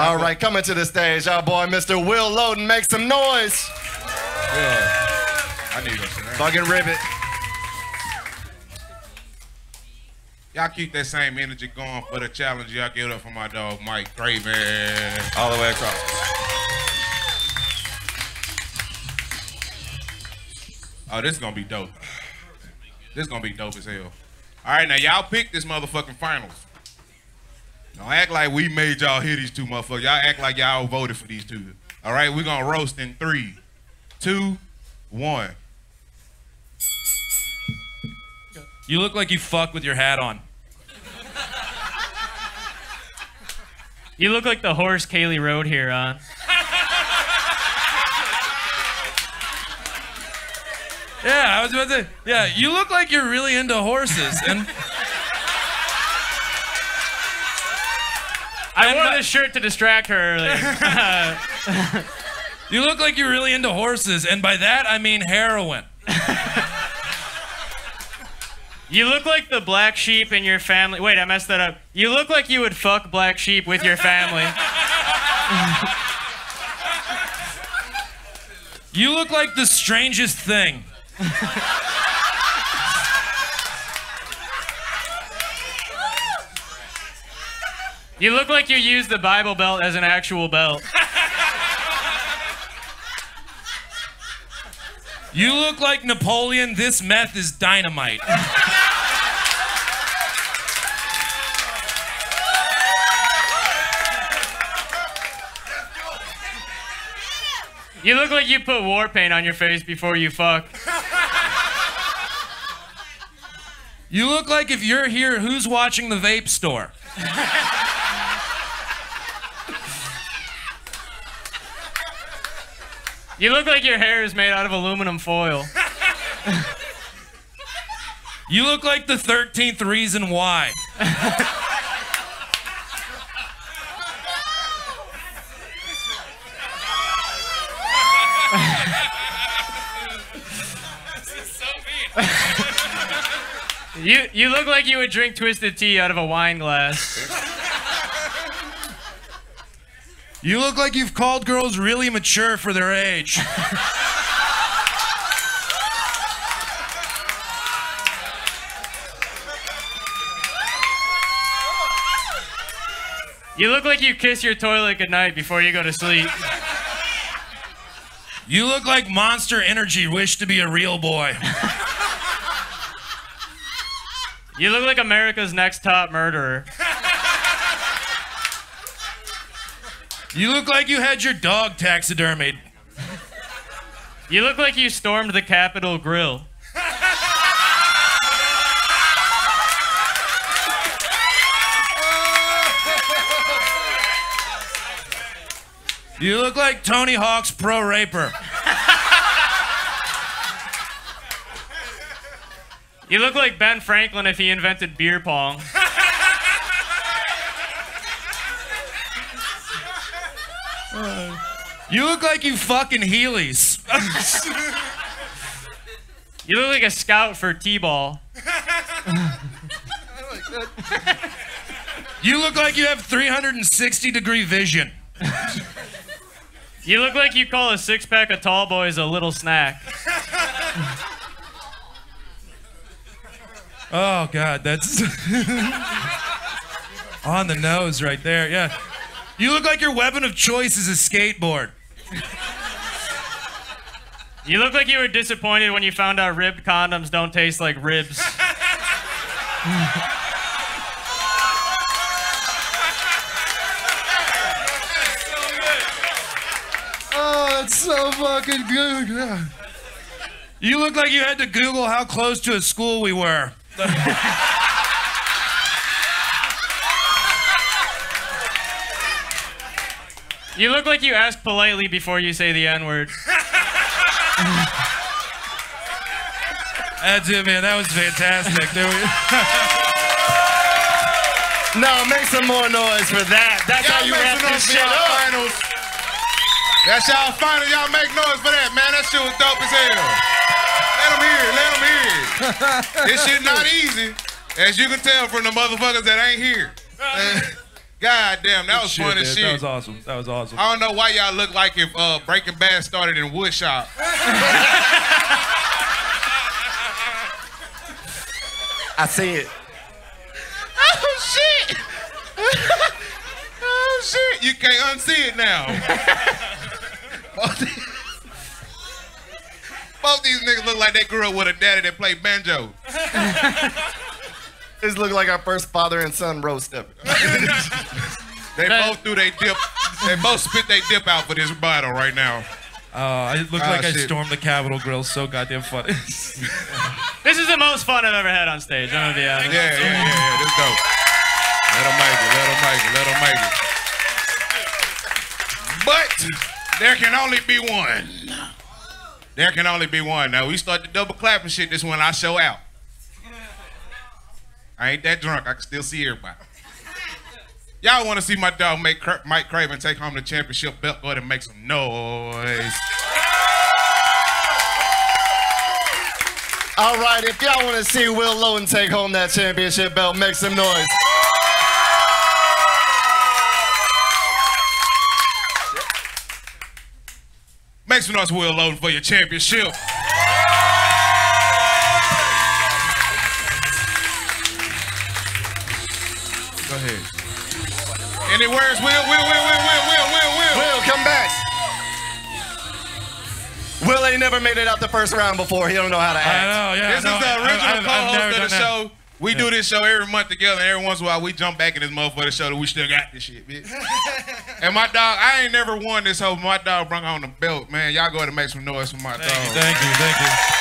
All right, coming to the stage, our boy Mr. Will Loden. Make some noise. I need us. Fucking ribbit. Y'all keep that same energy going for the challenge. Y'all give it up for my dog Mike Craven. All the way across. Oh, this is gonna be dope. This is gonna be dope as hell. All right, now y'all pick this motherfucking finals. Don't act like we made y'all hear these two motherfuckers. Y'all act like y'all voted for these two. All right, we're gonna roast in three, two, one. You look like you fuck with your hat on. You look like the horse Kaylee rode here on. Yeah, I was about to. Yeah, you look like you're really into horses, and I wore this shirt to distract her earlier. you look like you're really into horses, and by that I mean heroin. You look like the black sheep in your family. Wait, I messed that up. You look like you would fuck black sheep with your family. You look like the strangest thing. You look like you use the Bible belt as an actual belt. You look like Napoleon. This meth is dynamite. You look like you put war paint on your face before you fuck. You look like if you're here, who's watching the vape store? You look like your hair is made out of aluminum foil. You look like the 13th reason why. You you look like you would drink twisted tea out of a wine glass. You look like you've called girls really mature for their age. You look like you kiss your toilet goodnight before you go to sleep. You look like Monster Energy wished to be a real boy. You look like America's next top murderer. You look like you had your dog taxidermied. You look like you stormed the Capitol Grill. You look like Tony Hawk's pro raper. You look like Ben Franklin if he invented beer pong. You look like you fucking Heelys. You look like a scout for T-ball. You look like you have 360 degree vision. You look like you call a six-pack of tall boys a little snack. Oh god, that's on the nose right there. Yeah. You look like your weapon of choice is a skateboard. You look like you were disappointed when you found out ribbed condoms don't taste like ribs. Oh, that's so fucking good. You look like you had to Google how close to a school we were. You look like you ask politely before you say the N-word. That's it, man. That was fantastic. There we- No, make some more noise for that. That's how you make wrap this shit up. finals. That's y'all final. Y'all make noise for that, man. That shit was dope as hell. Let them hear it. Let them hear it. this shit not easy, as you can tell from the motherfuckers that ain't here. God damn, that was Shit, fun as shit. That was awesome. That was awesome. I don't know why y'all look like if uh, Breaking Bad started in woodshop. I see it. Oh shit! oh shit! You can't unsee it now. Both these- Both these niggas look like they grew up with a daddy that played banjo. This look like our first father and son roast ever. They both threw they dip. They both spit they dip out for this battle right now. Uh, I look Ah, like I stormed the Capitol grill. So goddamn funny. This is the most fun I've ever had on stage. I'm gonna be honest. Yeah, yeah, yeah, yeah. This dope. Let them make it. Let them make it. Let them make it. But there can only be one. There can only be one. Now we start the double clapping shit. This one I show out. I ain't that drunk. I can still see everybody. Y'all want to see my dog make Cra- Mike Craven take home the championship belt? Go ahead and make some noise. All right, if y'all want to see Will Loden take home that championship belt, make some noise. Make some noise, Will Loden, for your championship. Go ahead. Any words, Will? Will, Will, Will, Will, Will, Will, Will. Will, come back. Will ain't never made it out the first round before. He don't know how to act. I know. Yeah. This no, is the I- original I've- I've co-host of the done that. show. We do this show every month together, and every once in a while we jump back in this motherfucker show that we still got this shit, bitch. and my dog, I ain't never won this whole. My dog brung on the belt, man. Y'all go ahead and make some noise for my dog. Thank you. Thank you. Thank you.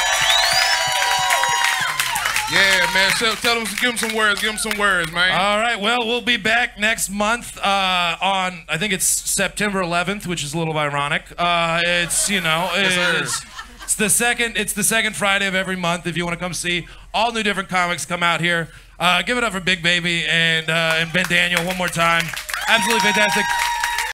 Yeah, man. So, tell them, give them some words. Give them some words, man. All right. Well, we'll be back next month uh, on I think it's September 11th, which is a little ironic. Uh, it's you know it's, it's the second it's the second Friday of every month. If you want to come see all new different comics, come out here. Uh, give it up for Big Baby and uh, and Ben Daniel one more time. Absolutely fantastic.